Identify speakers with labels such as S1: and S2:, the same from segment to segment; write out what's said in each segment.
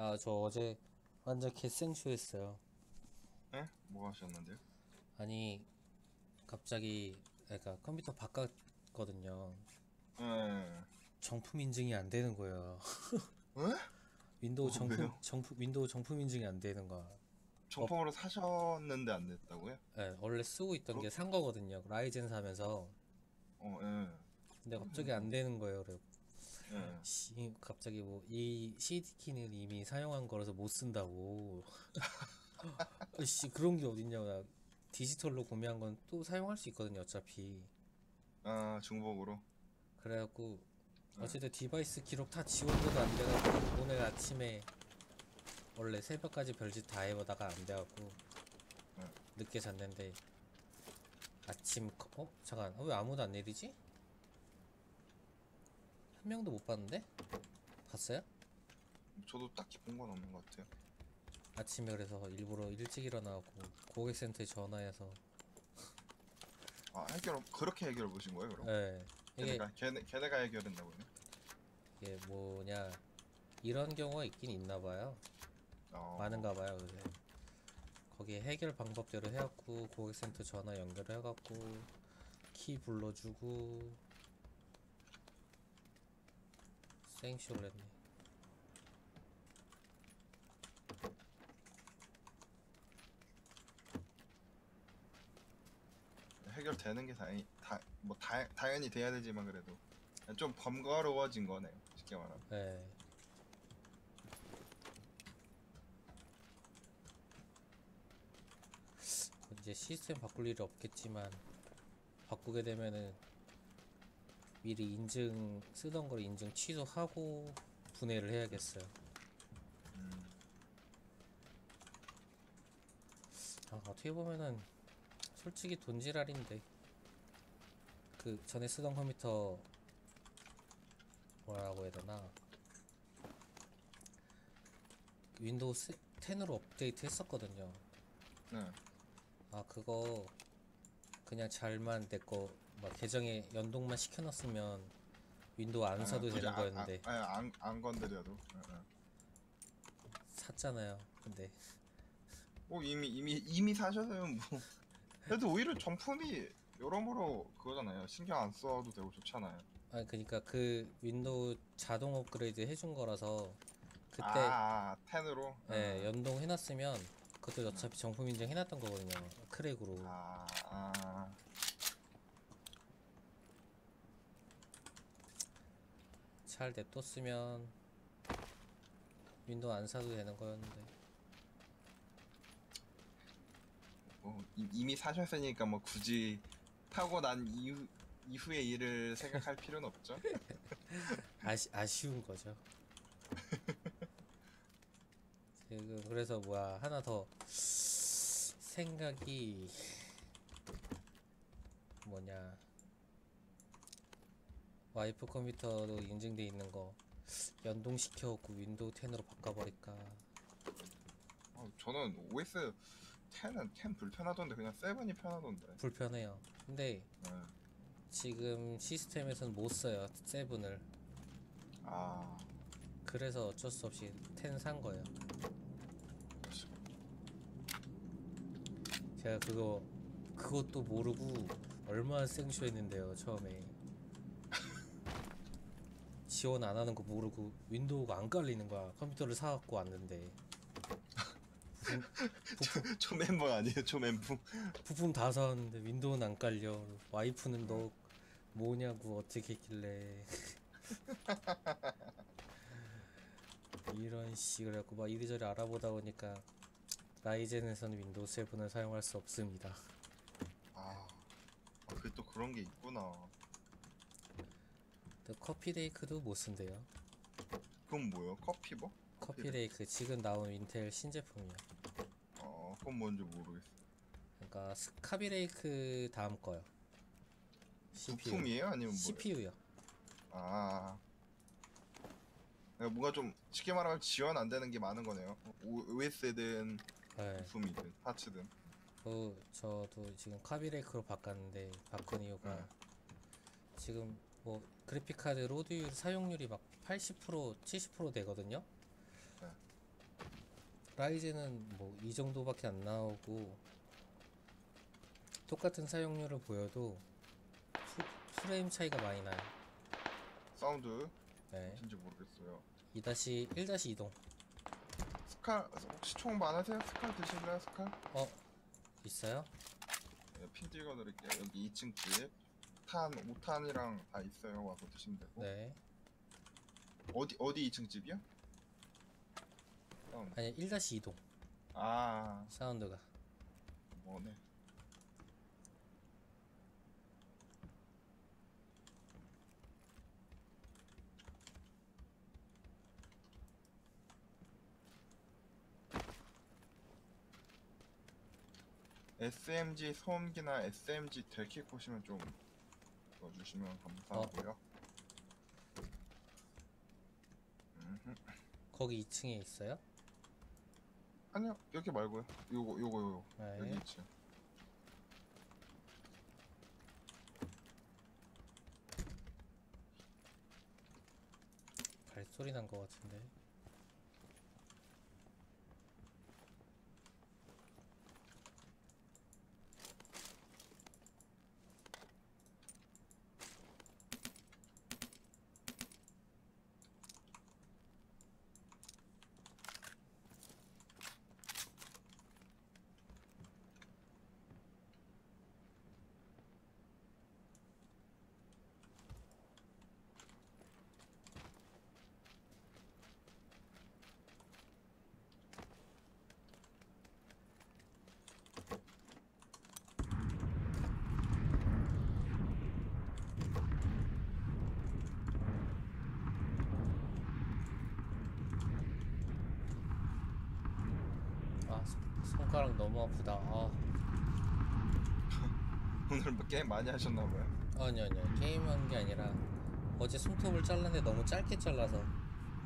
S1: 아, 저 어제 완전 개생쇼했어요.
S2: 에? 뭐 하셨는데요?
S1: 아니, 갑자기, 그러니까 컴퓨터 바꿨거든요.
S2: 에.
S1: 정품 인증이 안 되는 거예요.
S2: 에?
S1: 윈도우
S2: 어,
S1: 정품,
S2: 왜요?
S1: 정품, 윈도우 정품 인증이 안 되는 거야.
S2: 정품으로 사셨는데 안 됐다고요?
S1: 예, 원래 쓰고 있던 게 산 거거든요. 라이젠 사면서.
S2: 어, 예.
S1: 근데 갑자기 안 되는 거예요. 그래.
S2: 예.
S1: 씨, 갑자기 뭐, 이 CD키는 이미 사용한 거라서 못 쓴다고. 씨, 그런 게 어딨냐고. 나 디지털로 구매한 건 또 사용할 수 있거든요, 어차피.
S2: 아, 중복으로.
S1: 그래갖고, 어쨌든 device 기록 다 지원돼도 안 돼갖고, 오늘 아침에 원래 새벽까지 별짓 다 해보다가 안 돼갖고,
S2: 네.
S1: 늦게 잤는데, 아침, 거- 어? 잠깐, 어, 왜 아무도 안 내리지? 한 명도 못 봤는데? 봤어요?
S2: 저도 딱히 본 건 없는 것 같아요.
S1: 아침에 그래서 일부러 일찍 일어나고 고객센터에 전화해서
S2: 아, 해결, 그렇게 해결해 보신 거예요, 그럼?
S1: 예 이게
S2: 걔네가, 걔네, 걔네가 해결했나보네.
S1: 이게 뭐냐 이런 경우가 있긴 있나 봐요
S2: 어,
S1: 많은가 봐요 요새 거기에 해결 방법대로 해갖고 고객센터 전화 연결해갖고 키 불러주고 생쇼를 했네
S2: 해결되는 게 다행히, 다, 뭐, 다, 당연히 돼야 되지만 그래도. 좀 번거로워진 거네요. 쉽게 말하면.
S1: 예 이제 시스템 바꿀 일이 없겠지만 바꾸게 되면은 미리 인증 쓰던 걸 인증 취소하고 분해를 해야겠어요.
S2: 음,
S1: 아, 어떻게 보면은 솔직히 돈지랄인데 그 전에 쓰던 컴퓨터 뭐라고 해야 되나 윈도우 10으로 업데이트 했었거든요.
S2: 네.
S1: 아 그거 그냥 잘만 내 거 막 계정에 연동만 시켜놨으면 윈도우 안 사도
S2: 아, 굳이
S1: 되는
S2: 안-
S1: 거였는데
S2: 안, 아, 안, 안 건드려도. 예, 예.
S1: 샀잖아요. 근데
S2: 뭐 이미 이미 이미 사셨으면 뭐 그래도 오히려 정품이 여러모로 그거잖아요 신경 안 써도 되고 좋잖아요
S1: 아 그니까 그 윈도우 자동 업그레이드 해준 거라서 그때
S2: 아, 아 10으로
S1: 예, 연동 해놨으면 그때 어차피 정품 인증 해놨던 거거든요. crack으로.
S2: 아, 아
S1: 잘 냅뒀으면 윈도우 안 사도 되는 거였는데.
S2: 뭐 이- 이미 사셨으니까 뭐 굳이 타고 난 이후 이후의 일을 생각할 필요는 없죠
S1: 아시, 아쉬운 거죠. 지금 그래서 뭐야 하나 더 생각이 뭐냐 와이프 컴퓨터도 인증돼 있는 거 연동시켜갖고 윈도우 10으로 바꿔버릴까
S2: 어, 저는 OS 10은 10 불편하던데 그냥 7이 편하던데
S1: 불편해요. 근데
S2: 네.
S1: 지금 시스템에서는 못 써요 세븐을
S2: 아
S1: 그래서 어쩔 수 없이 10 산 거예요. 제가 그거 그것도 모르고 얼마나 생쇼했는데요 처음에 지원 안 하는 거 모르고 윈도우가 안 깔리는 거야. 컴퓨터를 사갖고 왔는데.
S2: 초 멤버 아니에요? 초 멤버
S1: 부품 다 사왔는데 윈도우는 안 깔려. 와이프는 너 뭐냐고 어떻게 했길래. 이런 씨 그래갖고 막 이리저리 알아보다 보니까 라이젠에서는 윈도우 7을 사용할 수 없습니다.
S2: 아, 아 그게 또 그런 게 있구나.
S1: 또 커피 레이크도 못 쓴대요
S2: 그건 뭐예요? 커피버?
S1: 커피 레이크 지금 나온 인텔 신제품이요
S2: 어, 그건 뭔지 모르겠어.
S1: 그러니까 카비 레이크 다음 거요 CPU
S2: 부품이에요? 아니면 뭐예요?
S1: CPU요
S2: 아. 그러니까 뭔가 좀 쉽게 말하면 지원 안 되는 게 많은 거네요. OS든
S1: 네.
S2: 부품이든 parts든.
S1: 그 저도 지금 카비 레이크로 바꿨는데 바꾼 이유가
S2: 네.
S1: 지금 뭐 그래픽 카드 load율 사용률이 막 80% 70% 되거든요.
S2: 네.
S1: 라이젠은 뭐 이 정도밖에 안 나오고 똑같은 사용률을 보여도 프, 프레임 차이가 많이 나요.
S2: 사운드
S1: 네.
S2: 진지 모르겠어요
S1: 2-1-2동.
S2: 스칼 혹시 총 많으세요? 스칼 드실래요 스칼?
S1: 어? 있어요?
S2: 네, 핀 찍어드릴게요 여기 2층 집 탄, 5탄이랑 다 있어요 와서 드시면 되고
S1: 네.
S2: 어디 어디 2층 집이요?
S1: 아니 1-2동
S2: 아
S1: 사운드가.
S2: 뭐네 SMG 소음기나 SMG 델킥 보시면 좀 넣어주시면 감사하고요. 음흠.
S1: 거기 2층에 있어요?
S2: 아니요 여기 말고요. 요거 요거 요거
S1: 네.
S2: 여기 있죠.
S1: 발소리 난것 같은데. 아 손- 손가락 너무 아프다. 아
S2: 오늘 뭐 게임 많이 하셨나봐요.
S1: 아니 아니요 게임한 게 아니라 어제 손톱을 잘랐는데 너무 짧게 잘라서.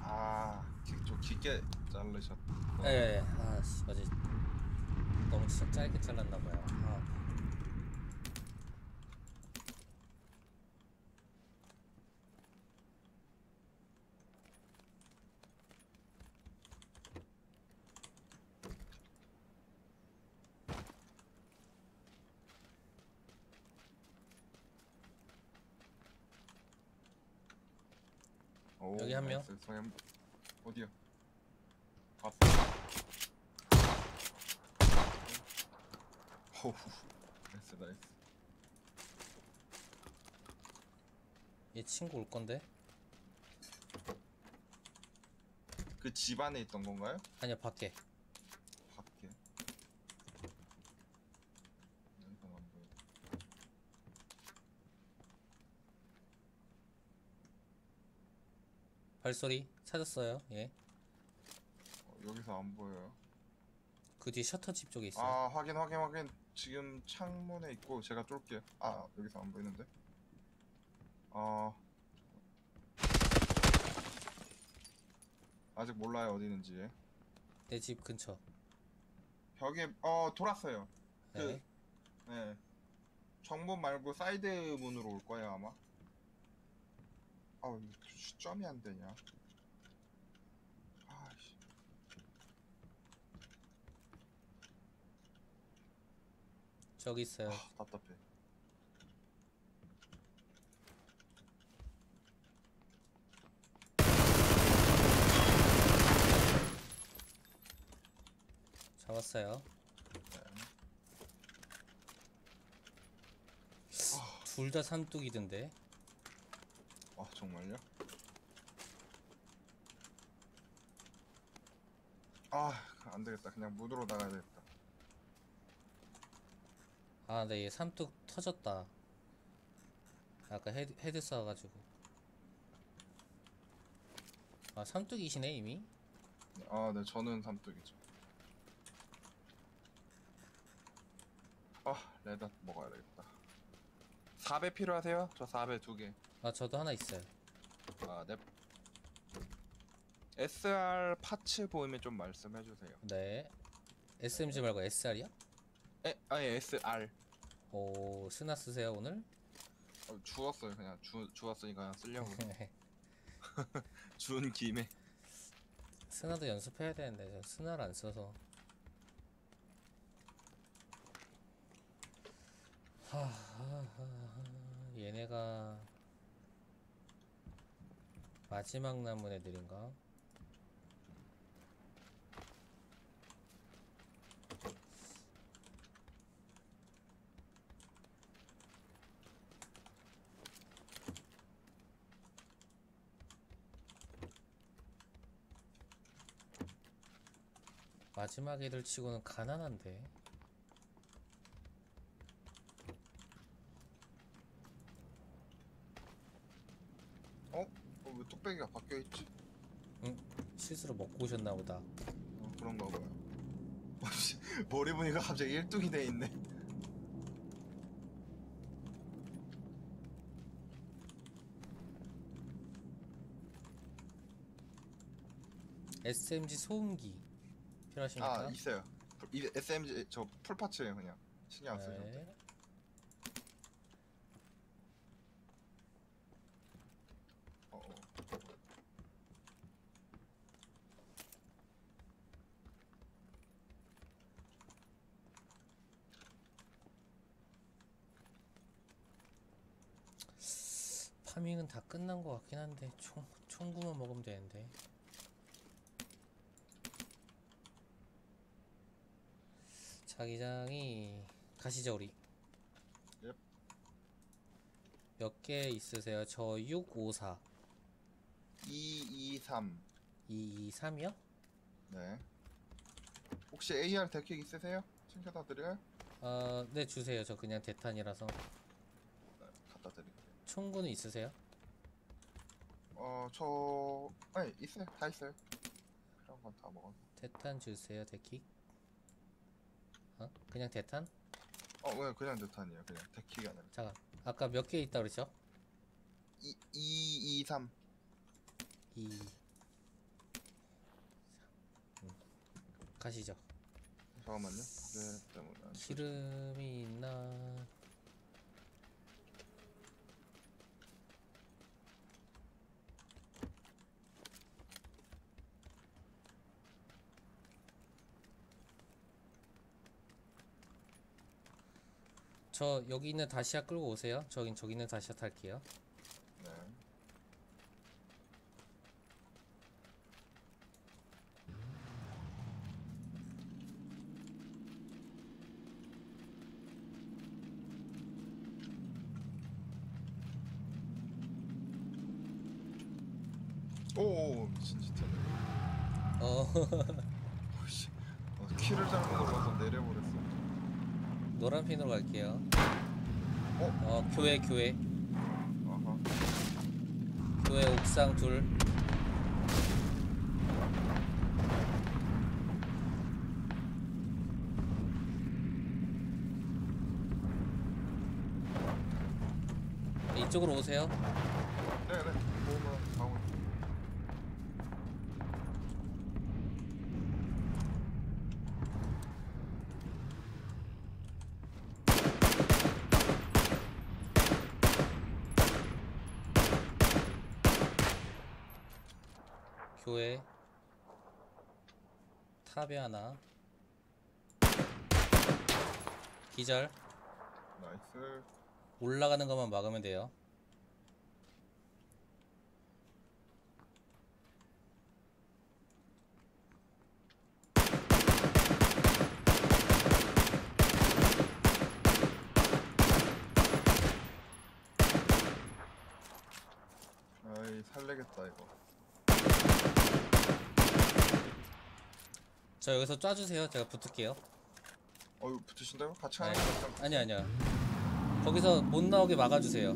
S2: 아, 기- 좀 깊게 자르셨.
S1: 예. 아 씨, 어제 너무 진짜 짧게 잘랐나 봐요. 아.
S2: 오,
S1: 여기 한 명?
S2: nice. 어디요? 봤어. 오우, nice nice.
S1: 얘 친구 올 건데?
S2: 그 집 안에 있던 건가요?
S1: 아니야. 밖에.
S2: 여기서 안 보여.
S1: 발소리 찾았어요. 예.
S2: 어, 여기서 안 보여요.
S1: 그 뒤 셔터집 쪽에 있어요.
S2: 아, 확인 확인 확인. 지금 창문에 있고 제가 쫄게요. 아, 여기서 안 보이는데. 어. 아직 몰라요 어디 있는지.
S1: 내 집 근처.
S2: 벽에 어 돌았어요. 그
S1: 네.
S2: 네. 정문 말고 사이드 문으로 올 거예요 아마. 아왜 점이 안 되냐? 아씨.
S1: 저기 있어요.
S2: 아, 답답해.
S1: 잡았어요. 둘 다 삼뚝이던데.
S2: 아 정말요? 아 안되겠다 그냥 문으로 나가야 되겠다
S1: 아, 네, 얘 삼뚝 터졌다. 아까 헤드, 헤드 쏴가지고. 아, 삼뚝이시네, 이미?
S2: 아네 저는 삼뚝이죠 아 red 먹어야 되겠다 4배 필요하세요? 저 4배 두개
S1: 아, 저도 하나 있어요.
S2: 아, 네. SR parts 보이면 좀 말씀해 주세요.
S1: 네. SMG 말고 SR이요?
S2: 에, 아니 SR.
S1: 오, 스나 쓰세요, 오늘?
S2: 어, 주웠어요 그냥 주 주웠으니까 그냥 쓰려고. 주운 김에.
S1: 스나도 연습해야 되는데 저 스나를 안 써서 하 하하 얘네가 마지막 남은 애들인가? 마지막 애들 치고는 가난한데
S2: 어? 어, 왜 뚝배기가 바뀌어 있지?
S1: 실수로 먹고 오셨나 보다
S2: 어, 그런가 봐요. 머리 보니까 갑자기 일뚝이 돼 있네.
S1: SMG 소음기 필요하십니까?
S2: 아 있어요. 이 SMG 저 풀파츠예요 그냥. 신경 안 쓰죠.
S1: 네. 파밍은 다 끝난 것 같긴 한데 총 총구만 먹으면 되는데 자기장이 가시죠 우리
S2: 옙.
S1: 몇개 있으세요? 저 654
S2: 223.
S1: 223이요?
S2: 네. 혹시 AR 데킥 있으세요? 챙겨다 드려요?
S1: 어, 네 주세요 저 그냥 대탄이라서
S2: 네, 갖다 드릴게요.
S1: 총구는 있으세요?
S2: 어, 저 아니 있어요. 다 있어요. 필요한 건 다 먹었어.
S1: 대탄 주세요 대킥 어? 그냥 대탄?
S2: 어, 왜 그냥 대탄이에요? 그냥 데킥이 아니라.
S1: 잠깐 아까 몇 개 있다 그랬죠?
S2: 2 2 2 3.
S1: 2 음. 가시죠
S2: 잠깐만요. 그게 때문에. 안 돼.
S1: 기름이 있나 저 여기 있는 다시아 끌고 오세요. 저긴 저기 있는 다시아 탈게요
S2: 네. 오, 미친 진짜.
S1: 어
S2: 오씨, 어, 키를 잘못 눌러서 내려버렸어.
S1: 노란 핀으로 갈게요
S2: 어?
S1: 어 교회 교회
S2: 아하.
S1: 교회 옥상 둘 이쪽으로 오세요
S2: 네네. 보면 가고.
S1: 교회 탑에 하나 기절
S2: 나이스.
S1: 올라가는 것만 막으면 돼요
S2: 아이 살래겠다 이거.
S1: 저 여기서 쏴주세요 제가 붙을게요
S2: 어유 붙으신다고? 같이
S1: 네.
S2: 하는 거.
S1: 아니 아니야 거기서 못 나오게 막아주세요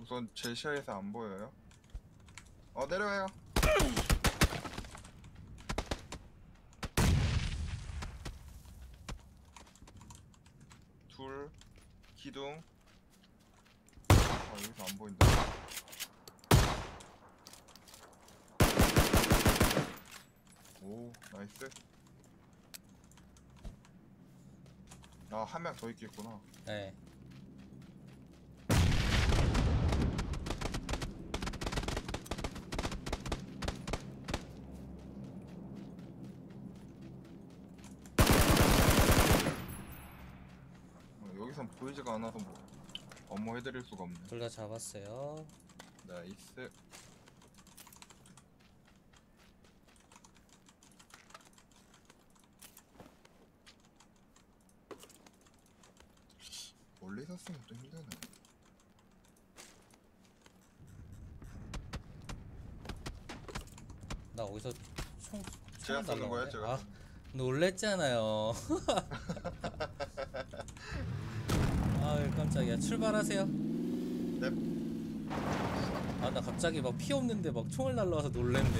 S2: 우선 제 시야에서 안 보여요. 어 내려와요. 둘 기둥. 아, 여기 여기서 안 보인다. 오, 나이스. 아, 한 명 더 있겠구나.
S1: 네.
S2: 어, 여기선 보이지가 않아서 뭐 업무 해드릴 수가 없네.
S1: 둘 다 잡았어요.
S2: 나이스. 멀리서 쓰면 또 힘드네.
S1: 나 어디서 총
S2: 제가
S1: 총을
S2: 쏘는 거예요,
S1: 날라오네?
S2: 제가.
S1: 아, 놀랬잖아요. 아, 깜짝이야. 출발하세요.
S2: 넵.
S1: 아, 나 갑자기 막 피 없는데 막 총을 날라와서 놀랬네.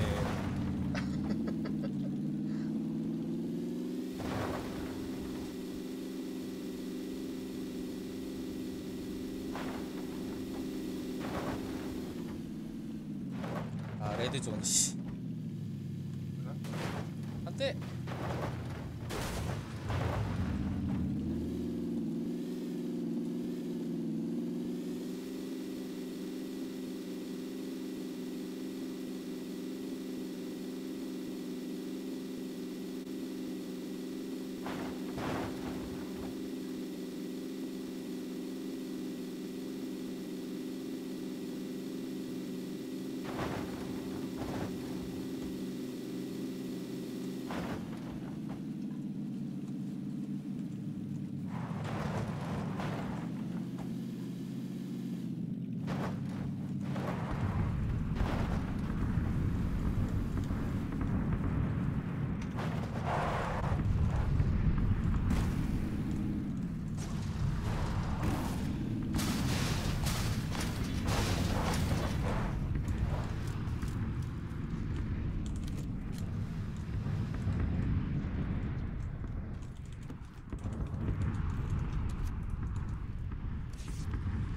S1: 아, 레드존, 씨. 안 돼!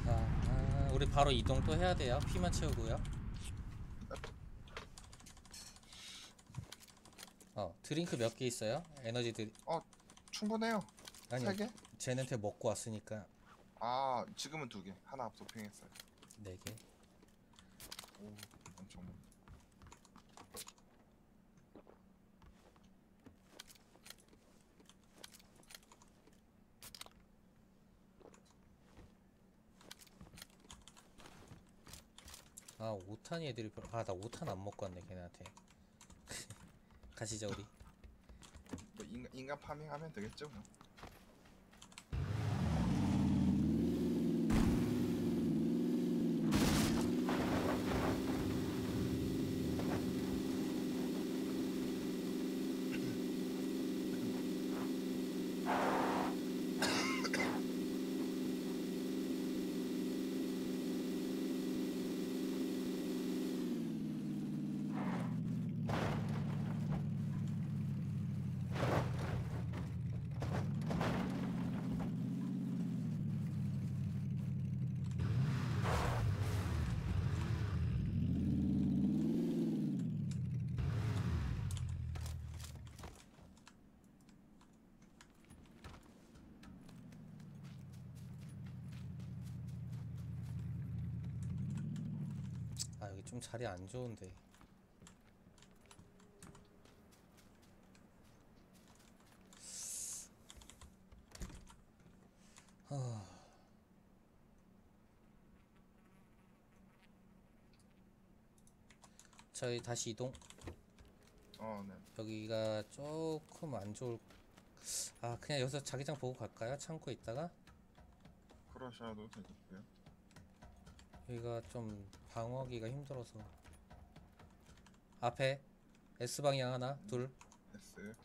S1: 아, 아, 우리 바로 이동 또 해야 돼요. 피만 채우고요. 어, 드링크 몇 개 있어요? 에너지 드
S2: 충분해요.
S1: 아니요.
S2: 세 개?
S1: 쟤네한테 먹고 왔으니까
S2: 아, 지금은 두 개. 하나 앞서 ping했어요.
S1: 네 개.
S2: 오, 엄청 많네.
S1: 아, 5탄이 애들이 별로 아, 나 5탄 안 먹고 왔네, 걔네한테. 가시죠, 우리.
S2: 뭐 인간, 인간 파밍하면 되겠죠, 뭐.
S1: 좀 자리 안 좋은데. 하... 저희 다시 이동.
S2: 어, 네.
S1: 여기가 조금 안 좋을. 아, 그냥 여기서 자기장 보고 갈까요? 창고에 있다가
S2: 그러셔도 되겠고요.
S1: 여기가 좀 방어기가 힘들어서. 앞에 S 방향 하나, 둘.
S2: S.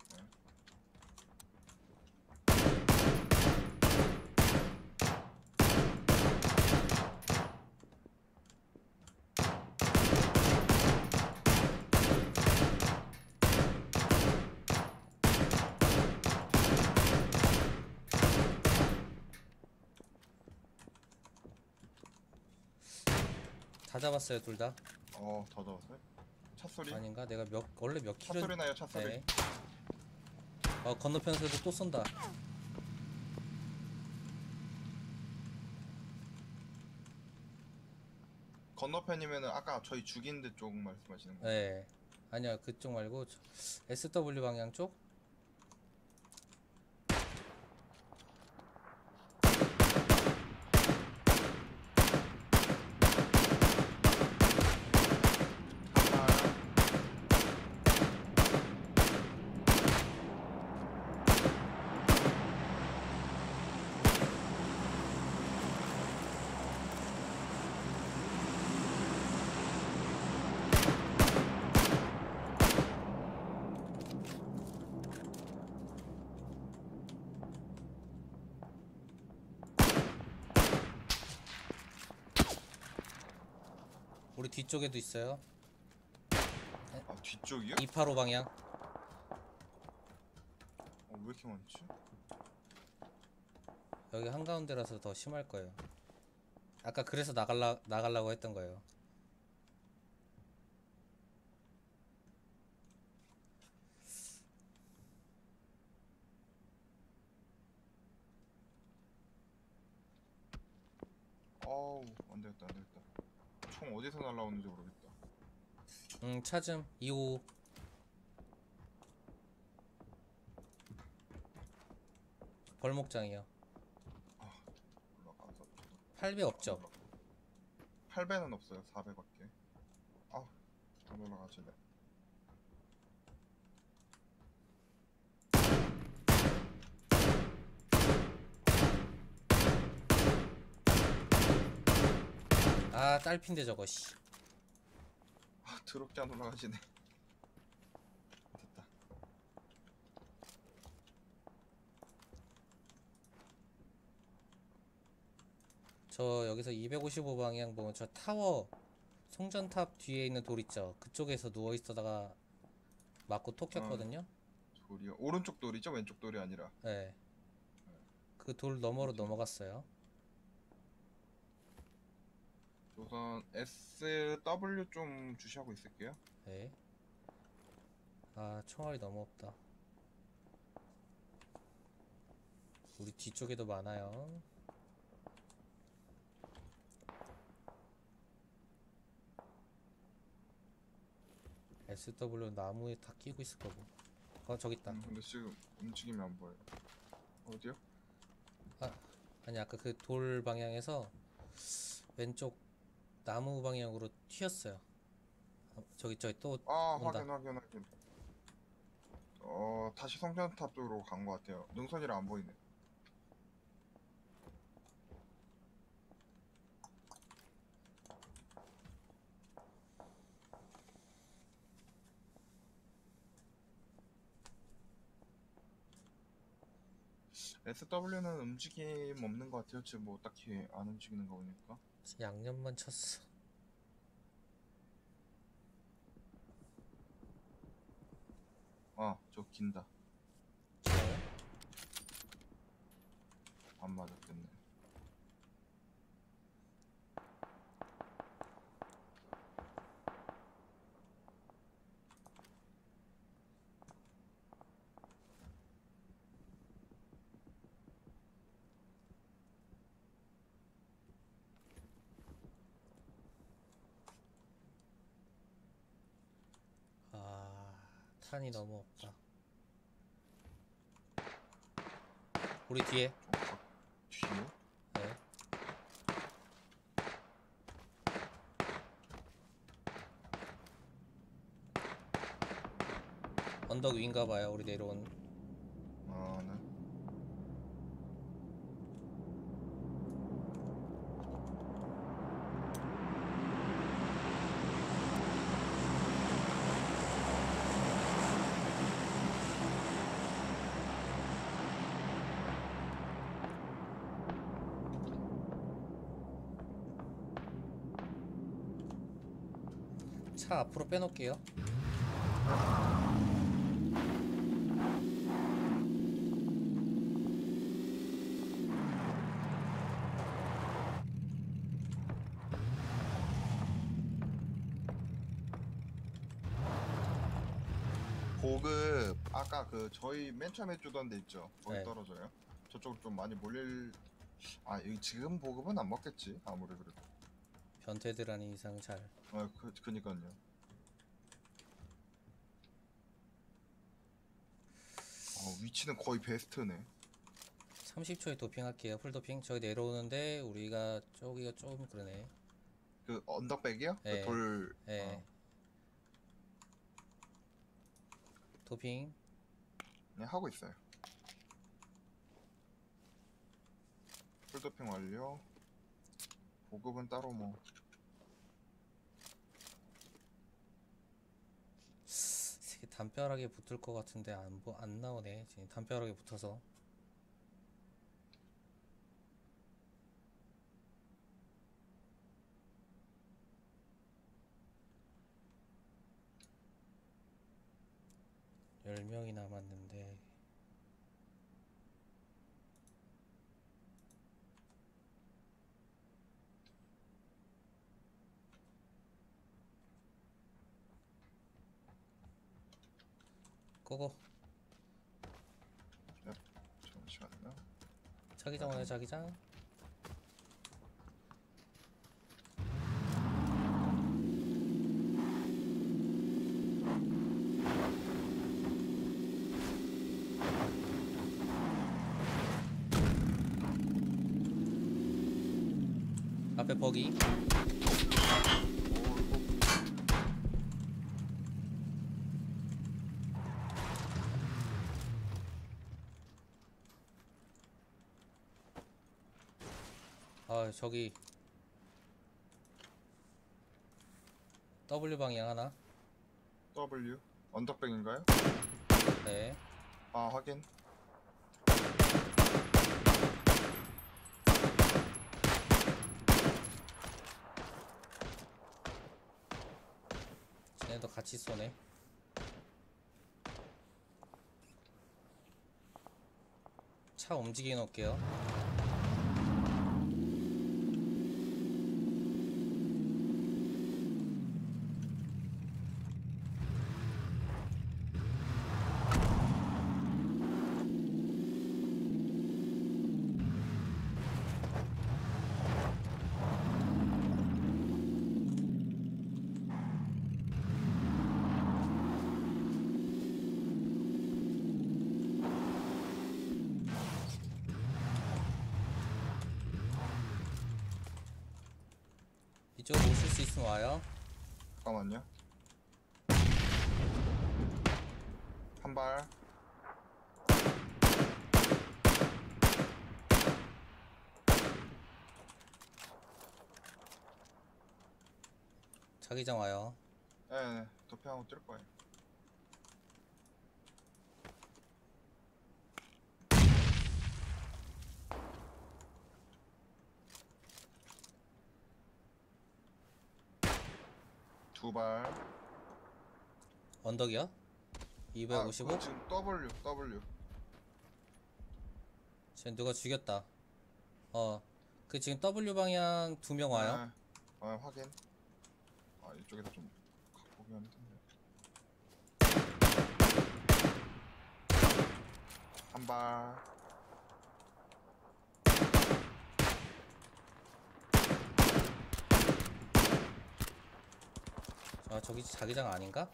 S1: 잡았어요 둘 다.
S2: 어, 더 잡았어요? 차 소리?
S1: 아닌가? 내가 몇 원래 몇
S2: 차
S1: 킬을
S2: 소리 나요, 차 소리.
S1: 네. 어 건너편에서도 또 쏜다.
S2: 건너편이면은 아까 저희 죽인 데 쪽 말씀하시는 거.
S1: 네. 아니야 그쪽 말고 저- SW 방향 쪽. 뒤쪽에도 있어요.
S2: 아, 뒤쪽이요?
S1: 285 방향.
S2: 어, 왜 이렇게 많지?
S1: 여기 한가운데라서 더 심할 거예요. 아까 그래서 나갈라 나가려고 했던 거예요.
S2: 어우, 안 되겠다, 안 되겠다. 총 어디서 날라오는지 모르겠다.
S1: 음 차즘 25 벌목장이요.
S2: 올라가서.
S1: 8배 없죠.
S2: 8배는 없어요, 4배밖에. 아, 안 올라가질래.
S1: 아 딸핀데 저거 씨.
S2: 아, 더럽게 안 올라가지네. 됐다.
S1: 저 여기서 255 방향 보면 저 타워 송전탑 뒤에 있는 돌 있죠. 그쪽에서 누워 있어다가 맞고 톡 켰거든요.
S2: 돌이요. 오른쪽 돌이죠, 왼쪽 돌이 아니라.
S1: 네. 그 돌 너머로 넘어갔어요.
S2: 우선 SW 좀 주시하고 있을게요.
S1: 네. 아 총알이 너무 없다. 우리 뒤쪽에도 많아요. SW 나무에 다 끼고 있을 거고. 어 저기 있다.
S2: 음, 근데 지금 움직임이 안 보여요. 어디요?
S1: 아니 아까 그 돌 방향에서 왼쪽 나무 방향으로 튀었어요. 어, 저기 저기 또
S2: 아,
S1: 온다.
S2: 확인, 확인, 확인. 어, 다시 성전탑 쪽으로 간 것 같아요. 능선이라 안 보이네. SW는 움직임 없는 것 같아요. 지금 뭐 딱히 안 움직이는 거 보니까.
S1: 양념만 쳤어.
S2: 아, 저 긴다. 안 맞았겠네.
S1: 탄이 너무 없다. 우리 뒤에.
S2: 뒤요?
S1: 네. 언덕 위인가 봐요. 우리 내려온. 앞으로 빼놓을게요.
S2: 고급 아까 그 저희 맨 처음에 주던 데 있죠? 거기
S1: 네.
S2: 떨어져요. 저쪽으로 좀 많이 몰릴 아 여기 지금 보급은 안 먹겠지? 아무래도.
S1: 변태들 아닌 이상 잘.
S2: 아, 그, 그니깐요. 어, 위치는 거의 베스트네.
S1: 30초에 도핑할게요 풀 도핑 저기 내려오는데 우리가 저기가 좀 그러네
S2: 그 언덕백이요?
S1: 네.
S2: 그 돌.
S1: 예
S2: 어,
S1: 도핑
S2: 네 하고 있어요. 풀 도핑 완료. 보급은 따로 뭐.
S1: 되게 담벼락에 붙을 것 같은데 안, 보- 안 나오네. 지금 담벼락에 붙어서. 열 명이 남았는데 고고.
S2: 잠시만요.
S1: 자기장 오네 자기장. 앞에 버기
S2: 오, 이거
S1: 아 저기 W 방향 하나.
S2: W? 언덕백인가요?
S1: 네.
S2: 아 확인.
S1: 쟤네도 같이 쏘네. 차 움직여 놓을게요 이쪽으로 와요
S2: 잠깐만요. 한 발.
S1: 자기장 와요
S2: 예, 네, 도피하고 뛸 거예요. 두 발.
S1: 언덕이요?
S2: 아,
S1: 255?
S2: 그거 지금 W, W.
S1: 쟤 누가 죽였다 어그 지금 W 방향 두 명 와요
S2: 네. 아, 확인. 아, 이쪽에서 좀 가보기 힘든데. 한 발.
S1: 아 저기 자기장 아닌가?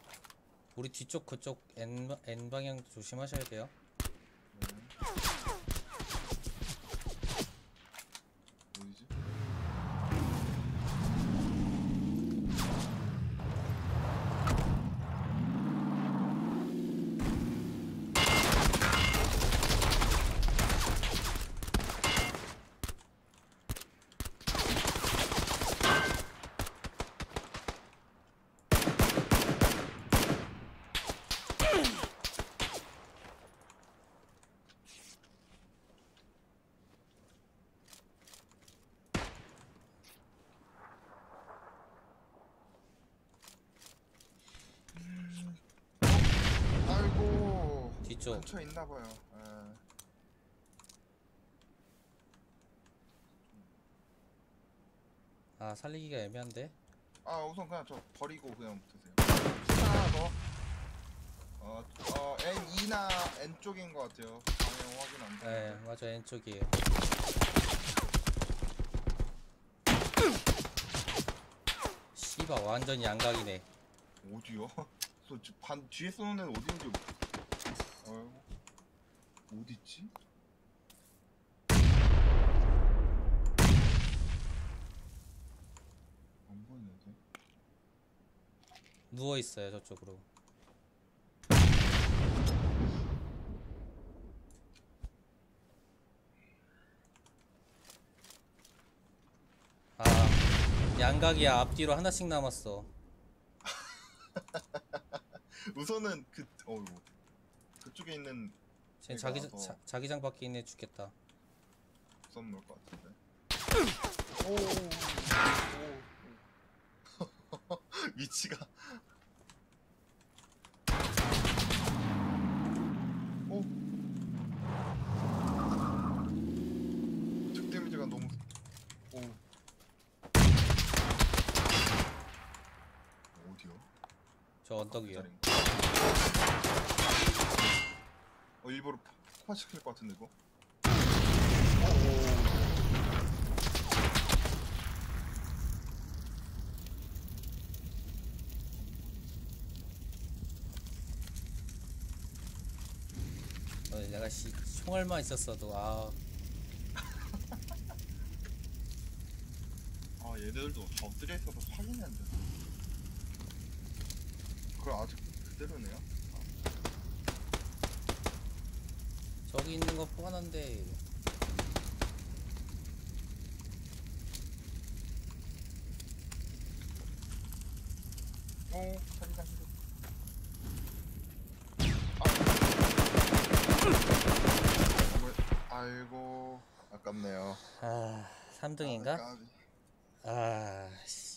S1: 우리 뒤쪽 그쪽 N, N 방향 조심하셔야 돼요
S2: 어디지? 아 이고.
S1: 뒤쪽
S2: 근처에 있나 봐요. 예.
S1: 아 살리기가 애매한데
S2: 아 우선 그냥 저 버리고 그냥 붙으세요. 하나 더. 어, 어 N2나 N 쪽인 것 같아요. 방향 확인 안
S1: 네,
S2: 돼.
S1: 맞아 왼쪽이에요. 씨발 완전 양각이네.
S2: 어디요? 저, 저, 반 뒤에 쏘는 애는 어디인지. 어디 있지? 안 보이는데.
S1: 누워 있어요 저쪽으로. 아 양각이야 앞뒤로 하나씩 남았어.
S2: 우선은 그 어이구. 그쪽에 있는
S1: 쟤 자기
S2: 더-
S1: 자, 자기장 밖에 있네 죽겠다.
S2: 우선 넣을 것 같은데. 오. 오. 위치가. 오. 득 데미지가 너무. 오. 어디요?
S1: 저 언덕 위요.
S2: 어 일부러 폭파 시킬 것 같은데 이거. 오.
S1: 어, 내가 씨 총알만 있었어도 아
S2: 아 얘네들도 다 엎드려 있어서 확인이 안 돼. 그걸 아직 그대로네요.
S1: 저기 있는 거 뻔한데
S2: 히드. 아. 아이고, 아깝네요.
S1: 아 3등인가?
S2: 아.
S1: 아 씨.